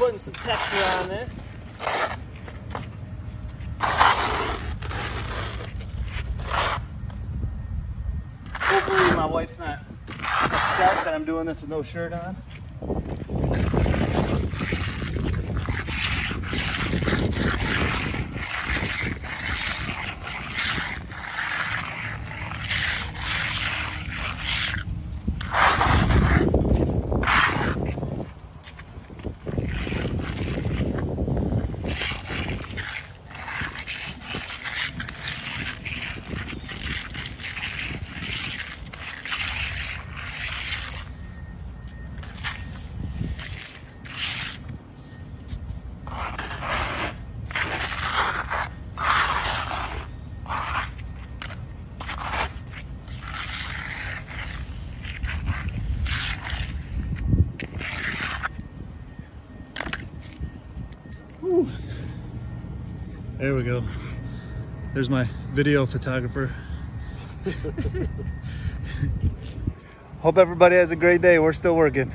put some texture on this. Hopefully my wife's not upset that I'm doing this with no shirt on. Whew. There we go. There's my video photographer. Hope everybody has a great day. We're still working.